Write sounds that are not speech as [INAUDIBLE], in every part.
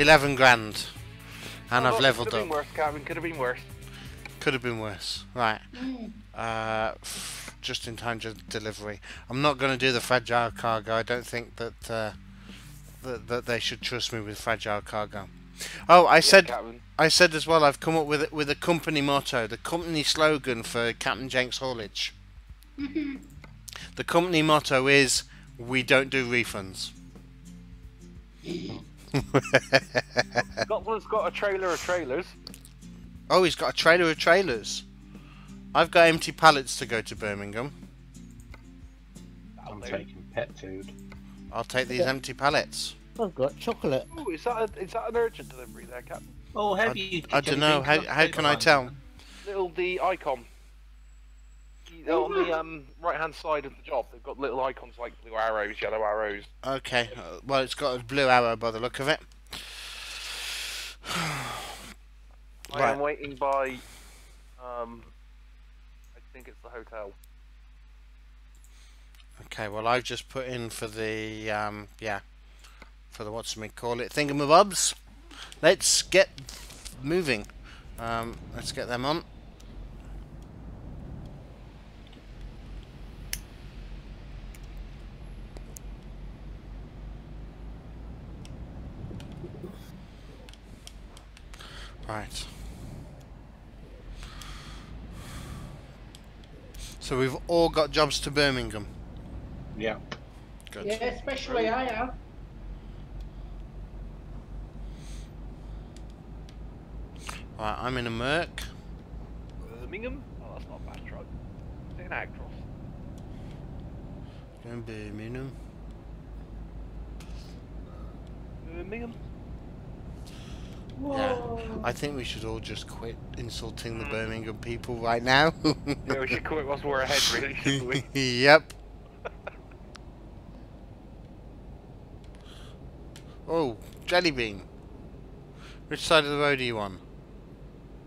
11 grand. And Oh, I've leveled Could have up. been worse, Calvin. Could have been worse. Could have been worse. Right. Uh, just in time to delivery. I'm not going to do the fragile cargo. I don't think that, uh, that that they should trust me with fragile cargo. Oh, I said Calvin. I said as well. I've come up with with a company motto, the company slogan for Captain Jenks haulage. [LAUGHS] the company motto is "We don't do refunds." [LAUGHS] [LAUGHS] Scotland's got a trailer of trailers. Oh, he's got a trailer of trailers. I've got empty pallets to go to Birmingham. I'm taking pet food. I'll take these empty pallets. I've got chocolate. Oh, is that a, is that an urgent delivery there, Captain? Oh, have you? I don't know. How, how can I tell? Little the icon. The- On the um, right hand side of the job, they've got little icons like blue arrows, yellow arrows. Okay. uh, Well, it's got a blue arrow by the look of it. [SIGHS] I Right. am waiting by. Um, I think it's the hotel. Okay. Well, I've just put in for the um, yeah, for the what's me call it thingamabobs. Let's get moving. Um, let's get them on. Right. So we've all got jobs to Birmingham. Yeah. Good. Yeah, especially I have. Right, I'm in a Merc. Birmingham? Oh, that's not a bad truck. Is it an Actros? Going Birmingham. Birmingham? Yeah. Whoa. I think we should all just quit insulting the Birmingham people right now. [LAUGHS] Yeah, we should quit whilst we're ahead, really, shouldn't we? [LAUGHS] yep. [LAUGHS] Oh, jelly bean. Which side of the road are you on?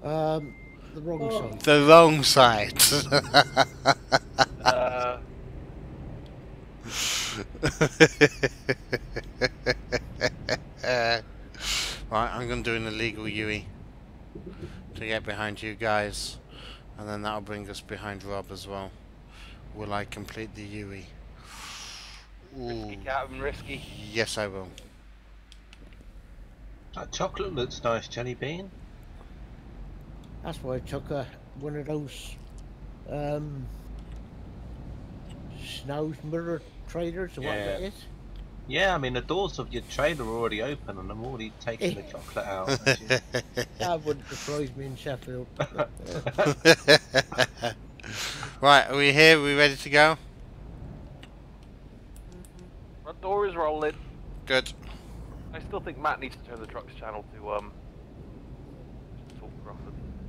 Um, the wrong Oh. side. The wrong side. Uh, right, I'm going to do an illegal Yui to get behind you guys, and then that'll bring us behind Rob as well. Will I complete the Yui? Ooh, risky, Captain, risky. yes, I will. That chocolate looks nice, Jelly Bean. That's why I took a, one of those um, snows mirror traders or what Yeah. that is. Yeah, I mean the doors of your trailer are already open, and I'm already taking the chocolate out. [LAUGHS] That wouldn't surprise me in Sheffield. [LAUGHS] [LAUGHS] right, are we here? Are we ready to go? Front door is rolling. Good. I still think Matt needs to turn the trucks channel to um talk rather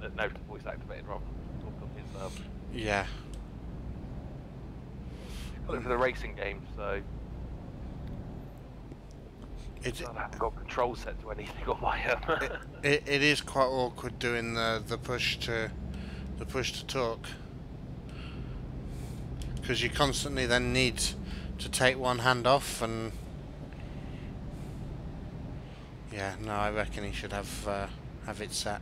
than uh, no to voice activated rather than talk on his um Yeah. he's got it for the racing game, so It, I haven't got control set to anything on my um it, it is quite awkward doing the, the push to the push to talk. Because you constantly then need to take one hand off and yeah no I reckon he should have uh, have it set.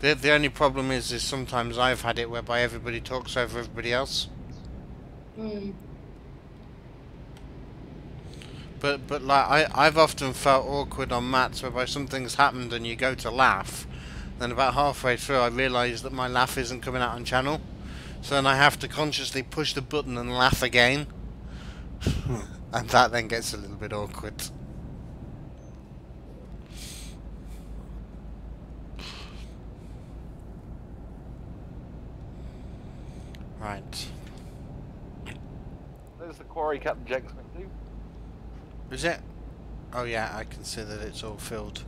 The, the only problem is is sometimes I've had it whereby everybody talks over everybody else. Mm. But but like I I've often felt awkward on Matt's whereby something's happened and you go to laugh, then about halfway through I realise that my laugh isn't coming out on channel, so then I have to consciously push the button and laugh again, [LAUGHS] and that then gets a little bit awkward. Right. there's the quarry Captain Jenks went to. Is it? Oh yeah, I can see that it's all filled.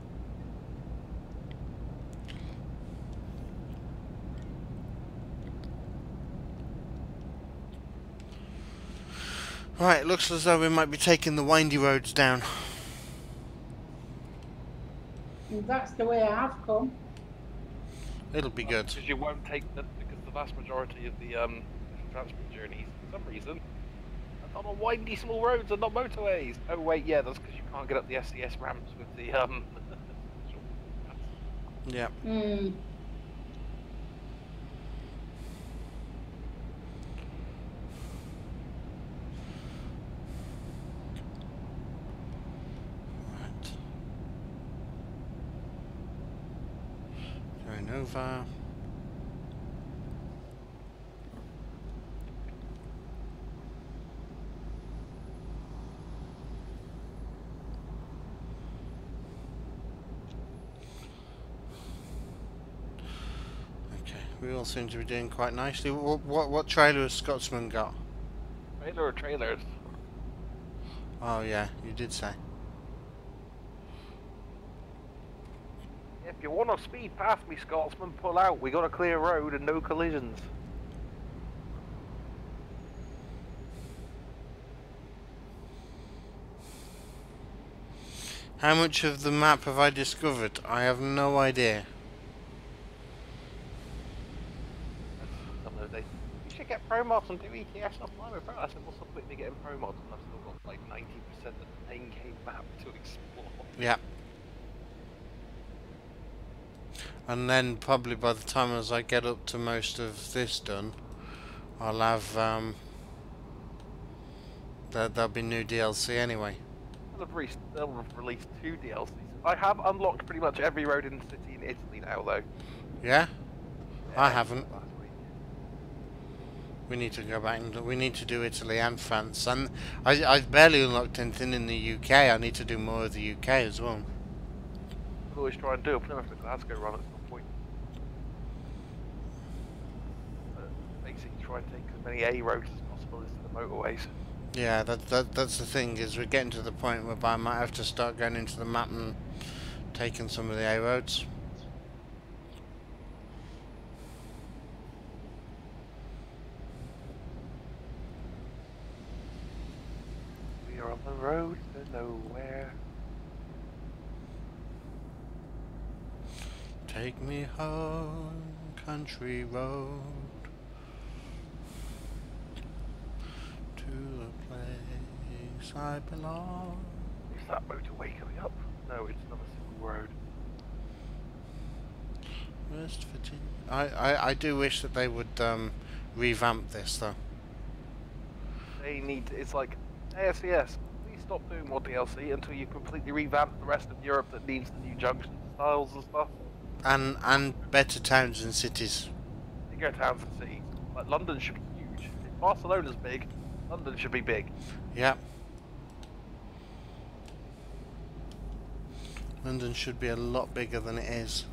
Right, looks as though we might be taking the windy roads down. And that's the way I have come. It'll be good. Because you won't take the because the vast majority of the um transport journeys for some reason have on on windy small roads and not motorways. Oh wait, yeah, that's because you can't get up the SES ramps with the um. [LAUGHS] Yeah. Hmm. Right. Going over. Okay, we all seem to be doing quite nicely. What what, what trailer has Scotsman got? trailer or trailers? Oh yeah, you did say. If you want to speed past me, Scotsman, pull out. We got a clear road and no collisions. How much of the map have I discovered? I have no idea. Some of the days. You should get pro mods and do ETS offline with I said, what's the point of getting pro mods and I've still got like 90% of the main game map to explore. Yeah. And then probably by the time as I get up to most of this done, I'll have um. There, there'll be new DLC anyway. They'll have, re- they'll have released two DLCs. I have unlocked pretty much every road in the city in Italy now, though. Yeah. I haven't. We need to go back and do, we need to do Italy and France. And I I've barely unlocked anything in the UK. I need to do more of the UK as well. We'll always try and do a Plymouth to Glasgow run at some point. Basically, try and take as many A roads as possible into the motorways. Yeah, that, that that's the thing is we're getting to the point whereby I might have to start going into the map and taking some of the A roads. We are on the road to nowhere. Take me home, country road, to the place I belong. Is that motorway coming up? No, it's not a single road. West Virginia. I, I, I do wish that they would um, revamp this though. They need. It's like ASCS. Stop doing more DLC until you completely revamp the rest of Europe that needs the new junction styles and stuff. And and better towns and cities. Bigger towns and cities. Like London should be huge. If Barcelona's big, London should be big. Yeah. London should be a lot bigger than it is.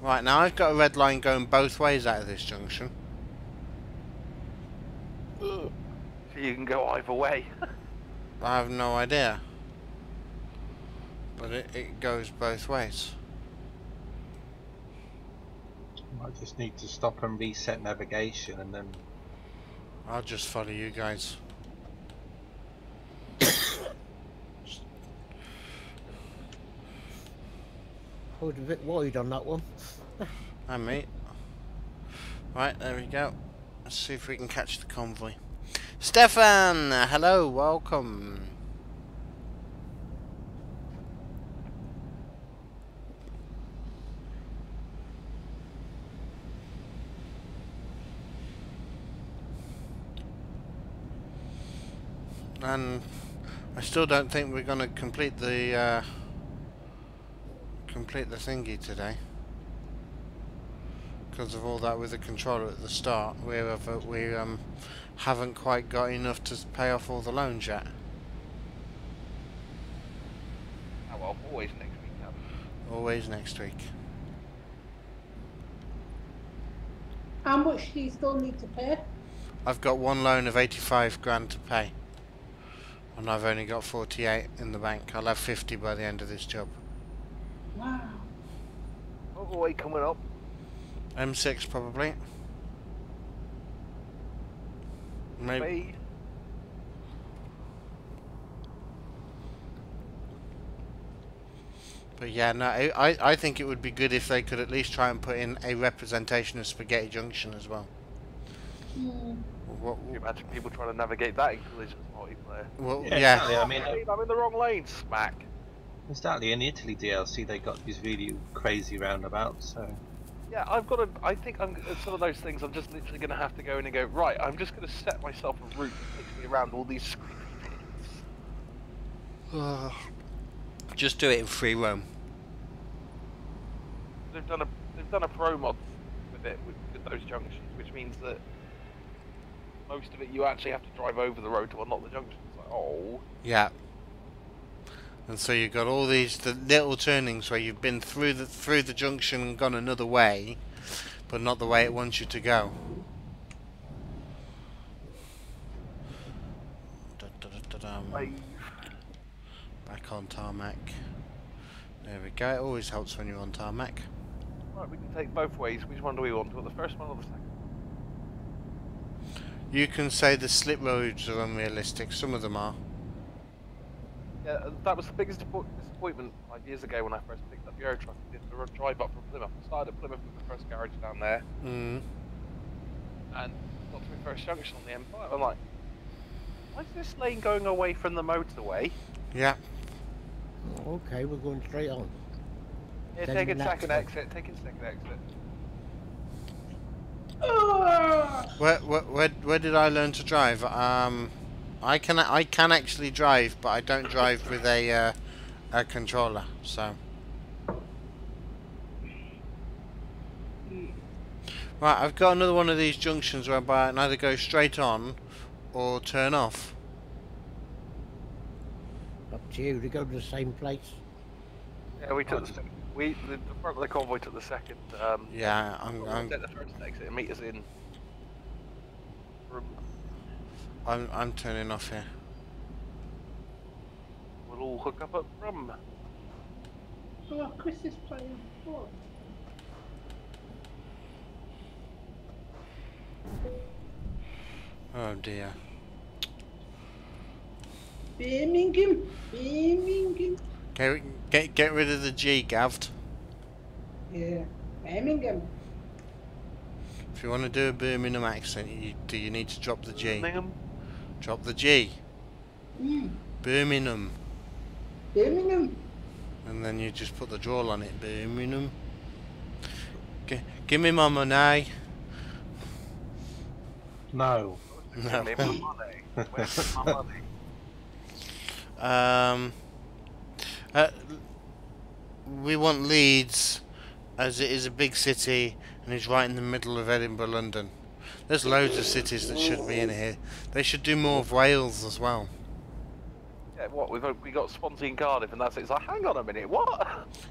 Right, now I've got a red line going both ways out of this junction. So you can go either way. I have no idea. But it, it goes both ways. I just need to stop and reset navigation and then I'll just follow you guys. I was a bit worried on that one. Hi, mate. Right, there we go. Let's see if we can catch the convoy. Stefan! Hello, welcome. And I still don't think we're going to complete the uh, complete the thingy today because of all that with the controller at the start. We have we um haven't quite got enough to pay off all the loans yet. oh well, always next week. Cap. Always next week. How much do you still need to pay? I've got one loan of 85 grand to pay. And I've only got 48 in the bank. I'll have 50 by the end of this job. Wow. Motorway coming up. M6 probably. Maybe. Made. But yeah, no, I, I I think it would be good if they could at least try and put in a representation of Spaghetti Junction as well. Hmm. What? Can you imagine people trying to navigate that in Collisions multiplayer? Well, Yeah, yeah. exactly. I mean, Oh, I'm in the wrong lane. Smack. Exactly. In the Italy DLC, they got these really crazy roundabouts. So Yeah, I've got to. I think I'm. It's one of those things. I'm just literally going to have to go in and go. Right, I'm just going to set myself a route that takes me around all these screaming pits. [SIGHS] Just do it in free roam. They've done a. They've done a pro mod with it with, with those junctions, which means that most of it you actually have to drive over the road to unlock the junctions. Like, oh, Yeah. And so you've got all these the little turnings where you've been through the through the junction and gone another way, but not the way it wants you to go. Back on tarmac. There we go. It always helps when you're on tarmac. Right, we can take both ways. Which one do we want? Do we want the first one or the second? You can say the slip roads are unrealistic. Some of them are. Yeah, uh, that was the biggest disappointment five years ago when I first picked up the Euro truck. I did the drive up from Plymouth. I started at Plymouth with the first garage down there, Mm. and got to my first junction on the M5. I'm like, why is this lane going away from the motorway? Yeah. Okay, we're going straight on. Yeah, Then take a second one. exit. Take a second exit. Where, where where where did I learn to drive? Um, I can I can actually drive, but I don't drive with a uh, a controller. So. Right, I've got another one of these junctions whereby I can either go straight on or turn off. Up to you to go to the same place. Yeah, we took the second. We the, the front of the convoy took the second. Um, Yeah, I'm we'll I'm take the first exit and meet us in. From, I'm, I'm turning off here. we'll all hook up at Rum. Oh, Chris is playing football. Oh dear. Birmingham, Birmingham. Get get get rid of the G, Gavd. Yeah, Birmingham. If you want to do a Birmingham accent, you, do you need to drop the G? Birmingham. Drop the G. Mm, Birmingham. Birmingham. And then you just put the drawl on it. Birmingham. G- give me my money. no. No. Give me my money. Where's my [LAUGHS] money? Um, uh, we want Leeds, as it is a big city and is right in the middle of Edinburgh, London. There's loads of cities that should be in here. They should do more of Wales as well. Yeah, what? We've we got Swansea and Cardiff, and that's it. It's like, hang on a minute, what?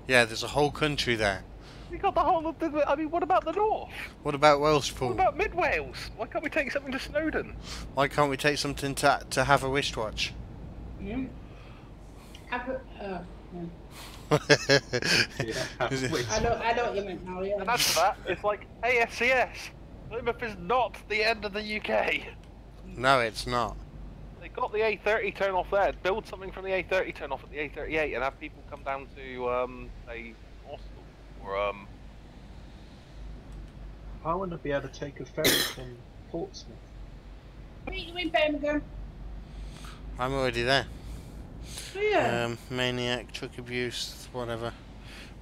Yeah, there's a whole country there. We got the whole of the. I mean, what about the north? What about Wales? What about Mid Wales? Why can't we take something to Snowdon? Why can't we take something to to Aberystwyth? Mm. Have a, uh. [LAUGHS] Yeah. Is it- Which- I know, I know what you meant now. Yeah. And as for that, it's like, hey SCS, Plymouth is not the end of the UK. no, it's not. They got the A30 turn off there. Build something from the A30 turn off at the A38, and have people come down to um, St Austell or um. I want to be able to take a ferry from Portsmouth. Meet you in Birmingham. I'm already there. Oh, yeah. Um, maniac, truck abuse, whatever.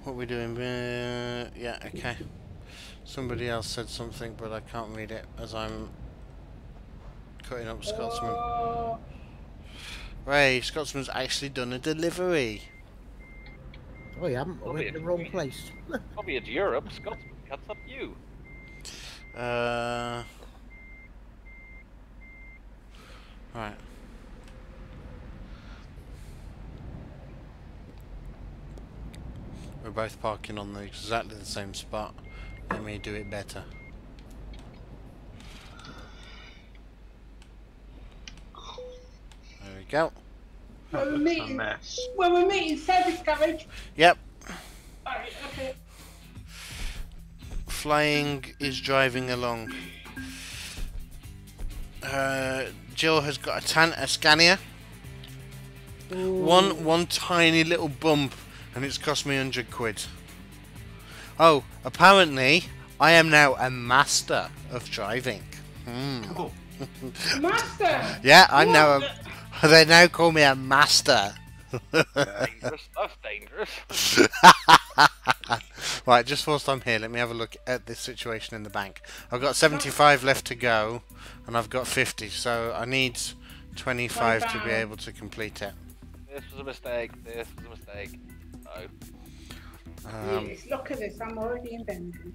What we doing? Uh, yeah, okay. Somebody else said something, but I can't read it as I'm cutting up Scotsman. Oh, Ray, Scotsman's actually done a delivery. Oh, you haven't. I Well, went yeah, to the wrong we- place. [LAUGHS] Probably into Europe. Scotsman cuts up you. Uh, right. We're both parking on the exactly the same spot. Let me do it better. There we go. Well, we're Looks meeting. mess. Well, we're meeting service garage. Yep. Alright, okay. Flying is driving along. Uh, Jill has got a Tan a Scania. One one tiny little bump, and it's cost me hundred quid. Oh, apparently I am now a master of driving. Hmm. Oh, Master! Yeah, I know. A, [LAUGHS] they now call me a master. dangerous stuff, dangerous. [LAUGHS] right, just whilst I'm here, let me have a look at this situation in the bank. I've got 75 left to go, and I've got 50, so I need 25 to be able to complete it. This was a mistake. This was a mistake. Oh, Um, yes, look at this, I'm already in Benton.